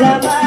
Yeah.